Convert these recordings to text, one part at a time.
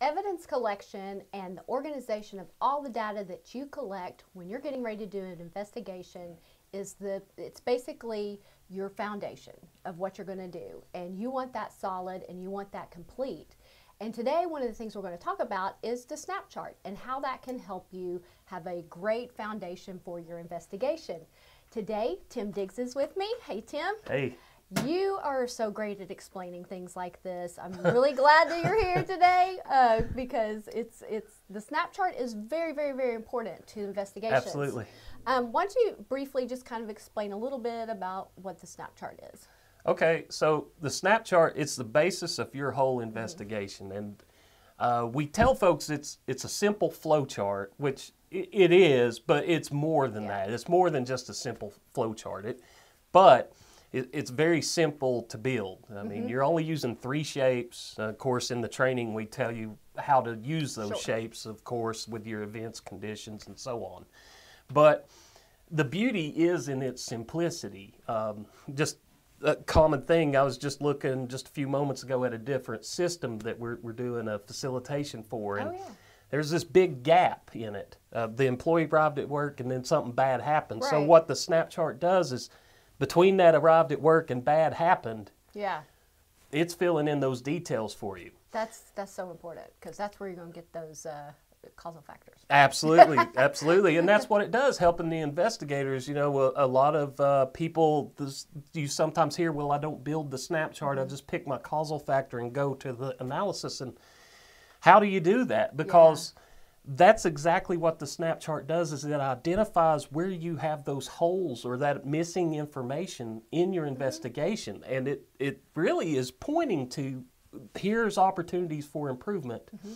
evidence collection and the organization of all the data that you collect when you're getting ready to do an investigation is the it's basically your foundation of what you're going to do. And you want that solid and you want that complete. And today one of the things we're going to talk about is the snap chart and how that can help you have a great foundation for your investigation. Today tim diggs is with me. Hey tim. Hey you are so great at explaining things like this. I'm really glad that you're here today uh, because it's it's the snap chart is very very very important to investigations. Absolutely. Um, why don't you briefly just kind of explain a little bit about what the snap chart is? Okay, so the snap chart it's the basis of your whole investigation, mm-hmm. and uh, we tell folks it's it's a simple flow chart, which it, it is, but it's more than yeah. that. It's more than just a simple flow chart. It, but it, it's very simple to build. I mean, mm-hmm. you're only using three shapes. Uh, of course, in the training, we tell you how to use those sure. shapes, of course, with your events, conditions, and so on. But the beauty is in its simplicity. Um, just a common thing, I was just looking just a few moments ago at a different system that we're, we're doing a facilitation for. And oh, yeah. There's this big gap in it. Uh, the employee arrived at work and then something bad happened. Right. So, what the snap chart does is between that arrived at work and bad happened, yeah, it's filling in those details for you. That's that's so important because that's where you're going to get those uh, causal factors. Absolutely, absolutely, and that's what it does, helping the investigators. You know, a, a lot of uh, people this, you sometimes hear, "Well, I don't build the snap chart; mm-hmm. I just pick my causal factor and go to the analysis." And how do you do that? Because yeah that's exactly what the snap chart does is it identifies where you have those holes or that missing information in your mm-hmm. investigation and it, it really is pointing to here's opportunities for improvement mm-hmm.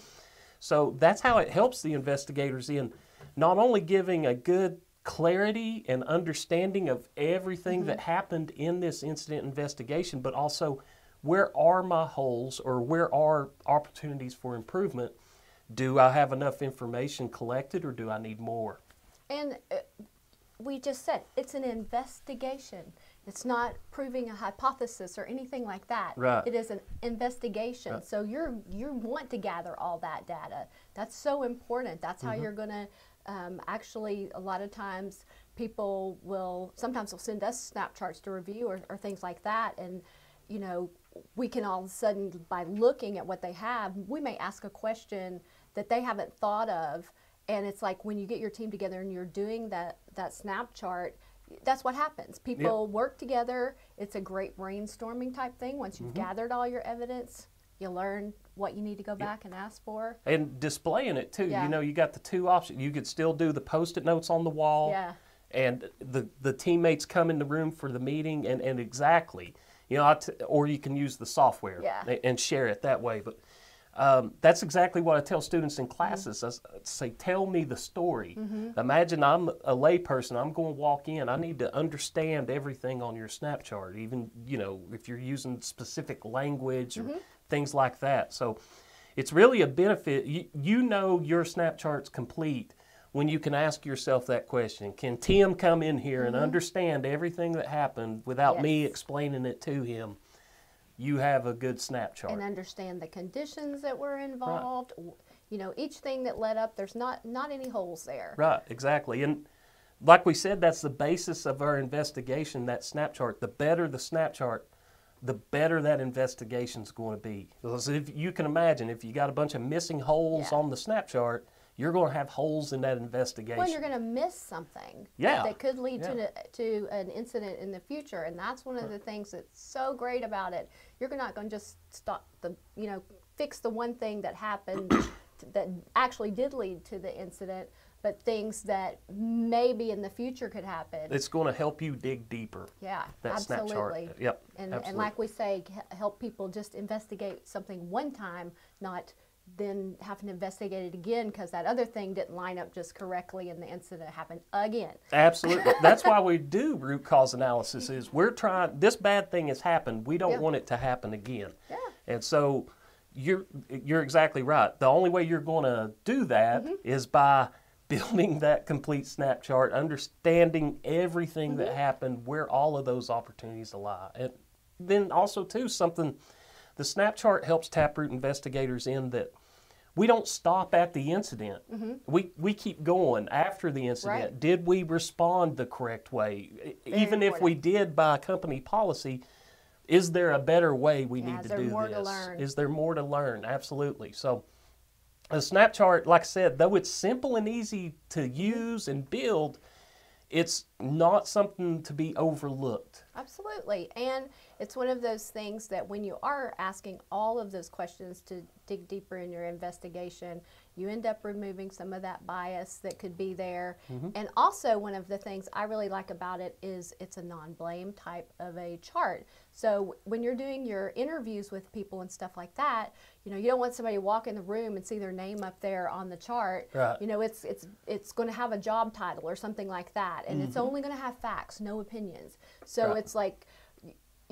so that's how it helps the investigators in not only giving a good clarity and understanding of everything mm-hmm. that happened in this incident investigation but also where are my holes or where are opportunities for improvement do I have enough information collected or do I need more? And uh, we just said it's an investigation. It's not proving a hypothesis or anything like that. Right. It is an investigation. Right. So you're you want to gather all that data. That's so important. That's how mm-hmm. you're going to um, actually. A lot of times, people will sometimes will send us snap charts to review or, or things like that, and you know we can all of a sudden by looking at what they have, we may ask a question that they haven't thought of. And it's like when you get your team together and you're doing that, that snap chart, that's what happens. People yep. work together. It's a great brainstorming type thing. Once you've mm-hmm. gathered all your evidence, you learn what you need to go back yep. and ask for. And displaying it too. Yeah. You know, you got the two options. You could still do the post-it notes on the wall. Yeah. And the the teammates come in the room for the meeting and, and exactly, you know, or you can use the software yeah. and share it that way. But um, that's exactly what I tell students in classes. Mm-hmm. I say, tell me the story. Mm-hmm. Imagine I'm a layperson. I'm going to walk in. I need to understand everything on your snap chart, even you know if you're using specific language or mm-hmm. things like that. So it's really a benefit. You, you know your snap chart's complete when you can ask yourself that question. Can Tim come in here and mm-hmm. understand everything that happened without yes. me explaining it to him? you have a good snap chart. And understand the conditions that were involved. Right. You know, each thing that led up, there's not not any holes there. Right, exactly. And like we said, that's the basis of our investigation, that snap chart. The better the snap chart, the better that investigation is going to be. Because if you can imagine, if you got a bunch of missing holes yeah. on the snap chart, you're going to have holes in that investigation. Well, you're going to miss something. Yeah. That could lead yeah. to, to an incident in the future, and that's one of the things that's so great about it. You're not going to just stop the, you know, fix the one thing that happened that actually did lead to the incident, but things that maybe in the future could happen. It's going to help you dig deeper. Yeah, that absolutely. Yep. And, absolutely. and like we say, help people just investigate something one time, not then having to investigate it again because that other thing didn't line up just correctly and the incident happened again. Absolutely. That's why we do root cause analysis is we're trying this bad thing has happened. We don't yeah. want it to happen again. Yeah. And so you're you're exactly right. The only way you're going to do that mm-hmm. is by building that complete snap chart, understanding everything mm-hmm. that happened, where all of those opportunities lie. And then also too something the snap chart helps taproot investigators in that we don't stop at the incident. We we keep going after the incident. Mm-hmm. Right. Did we respond the correct way? E- Even if we did by company policy, is there a better way we Yeah, need to do to this? Is there more to learn? Absolutely. So a snap chart, like I said, though it's simple and easy to Mm-hmm. use and build, it's not something to be overlooked. Absolutely. And it's one of those things that when you are asking all of those questions to dig deeper in your investigation, you end up removing some of that bias that could be there. Mm-hmm. And also, one of the things I really like about it is it's a non blame type of a chart. So when you're doing your interviews with people and stuff like that, you know, you don't want somebody to walk in the room and see their name up there on the chart. Right. You know, it's it's it's going to have a job title or something like that, and it's mm-hmm. only going to have facts, no opinions. So Right. it's like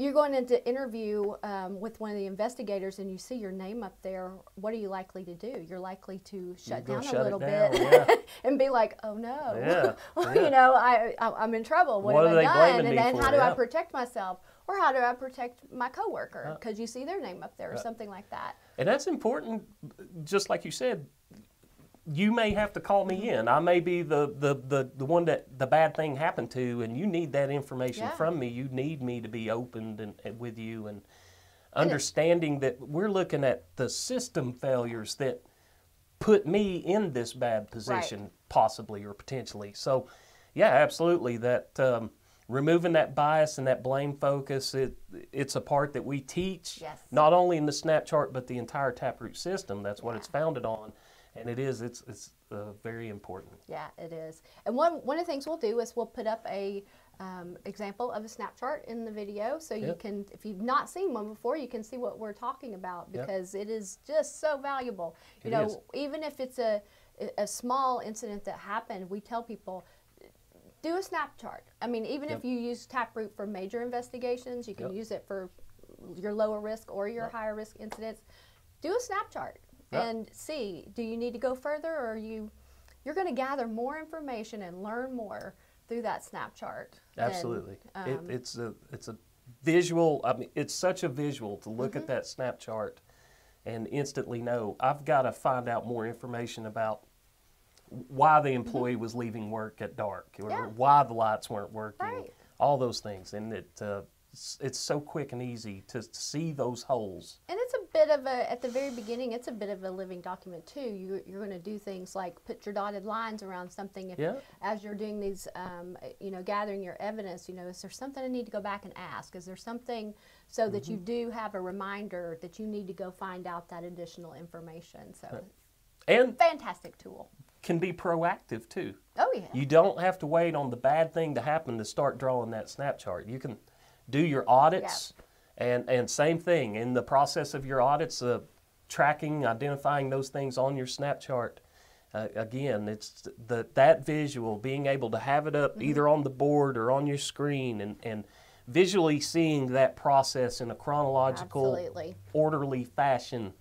you're going into interview um, with one of the investigators, and you see your name up there. What are you likely to do? You're likely to shut down shut a little down, bit yeah. and be like, "Oh no, Yeah, yeah. you know, I, I I'm in trouble. What, What have I done? And then for? how do I protect myself, or how do I protect my coworker because you see their name up there or something like that? And that's important, just like you said. You may have to call me in. I may be the, the, the, the one that the bad thing happened to, and you need that information Yeah. from me. You need me to be opened and, and with you and understanding that we're looking at the system failures that put me in this bad position, possibly or potentially. So, yeah, absolutely. That um, removing that bias and that blame focus, it it's a part that we teach Yes. not only in the snap chart but the entire Taproot system. That's what it's founded on, and it is it's it's uh, very important. Yeah, it is. And one one of the things we'll do is we'll put up a um, example of a snap chart in the video, so you Yep. can, if you've not seen one before, you can see what we're talking about Yep. because it is just so valuable. You It know, is. even if it's a a small incident that happened, we tell people do a snap chart. I mean, even if you use Taproot for major investigations, you can Yep. use it for your lower risk or your Yep. higher risk incidents. Do a snap chart Yep. and see do you need to go further or are you you're going to gather more information and learn more through that snap chart. than, Absolutely, um, it, it's a it's a visual. I mean, it's such a visual to look Mm-hmm. at that snap chart and instantly know I've got to find out more information about why the employee was leaving work at dark or Mm-hmm. Yeah. why the lights weren't working. Right. All those things, and it uh, it's, so quick and easy to see those holes. And it's a bit of a, at the very beginning, it's a bit of a living document too. You, you're going to do things like put your dotted lines around something if, Yeah. as you're doing these, um, you know, gathering your evidence, you know, is there something I need to go back and ask? Is there something so that you Mm-hmm. do have a reminder that you need to go find out that additional information? So, And fantastic tool. can be proactive too. Oh, yeah. You don't have to wait on the bad thing to happen to start drawing that snap chart. You can do your audits, and and same thing in the process of your audits, uh, tracking, identifying those things on your snap chart. Uh, again, it's the that visual, being able to have it up either on the board or on your screen, and and visually seeing that process in a chronological, Absolutely. orderly fashion.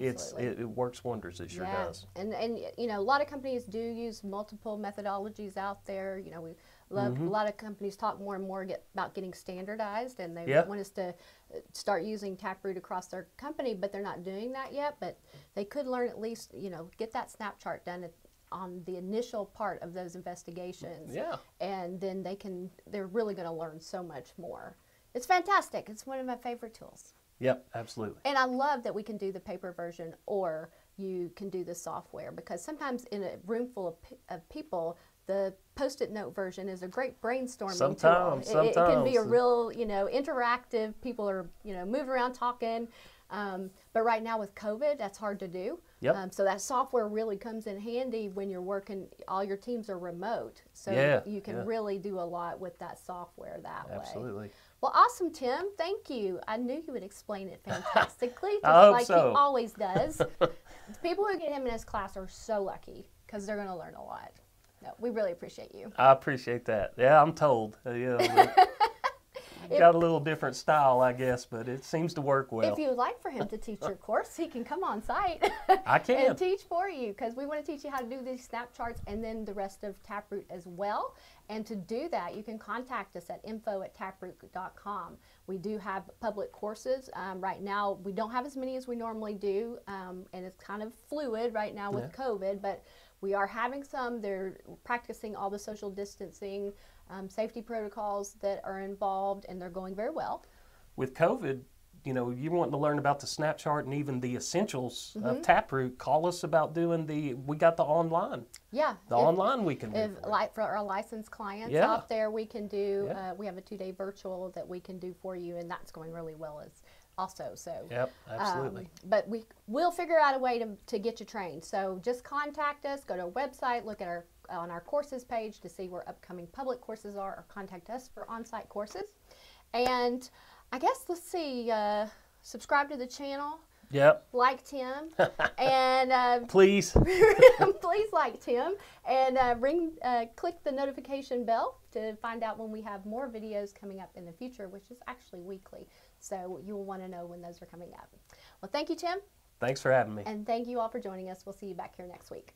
It's Absolutely. it, it works wonders. It sure yeah. does. And and you know, a lot of companies do use multiple methodologies out there. You know, we love Mm-hmm. a lot of companies talk more and more get, about getting standardized, and they Yeah. want us to uh, start using Taproot across their company, but they're not doing that yet. But they could learn at least, you know, get that snap chart done at, on the initial part of those investigations. Yeah. And then they can, they're really going to learn so much more. It's fantastic. It's one of my favorite tools. Yep. Absolutely. And I love that we can do the paper version or you can do the software because sometimes in a room full of, of people, the post-it note version is a great brainstorming Sometimes, tool. It, it can be a real, you know, interactive. People are, you know, moving around talking. Um, but right now with COVID, that's hard to do. Yep. Um, so that software really comes in handy when you're working. All your teams are remote, so Yeah, you can yeah. really do a lot with that software that way. Absolutely. Well, awesome, Tim. Thank you. I knew you would explain it fantastically, just like so. he always does. The People who get him in his class are so lucky because they're going to learn a lot. No, we really appreciate you. I appreciate that. Yeah, I'm told. Uh, yeah, but- got a little different style, I guess, but it seems to work well. If you would like for him to teach your course, he can come on site I can. and teach for you because we want to teach you how to do these snap charts and then the rest of Taproot as well. And to do that, you can contact us at info at taproot.com. We do have public courses. Um, right now, we don't have as many as we normally do, um, and it's kind of fluid right now with Yeah. COVID, but we are having some. They're practicing all the social distancing, um, safety protocols that are involved, and they're going very well. With COVID, you know, you want to learn about the snap chart and even the essentials Mm-hmm. of Taproot, call us about doing the, we got the online, Yeah. the if- online we can do. If, for like for our licensed clients Yeah. out there, we can do. Yeah. Uh, we have a two-day virtual that we can do for you, and that's going really well as also. So. Yep, absolutely. Um, but we will figure out a way to, to get you trained. So just contact us. Go to our website. Look at our on our courses page to see where upcoming public courses are, or contact us for on-site courses. And I guess let's see. Uh, subscribe to the channel. yep, Like Tim, and uh, please. please like Tim and uh, ring, uh, click the notification bell to find out when we have more videos coming up in the future, which is actually weekly. So you will want to know when those are coming up. Well, thank you, Tim, Thanks for having me. and thank you all for joining us. We'll see you back here next week.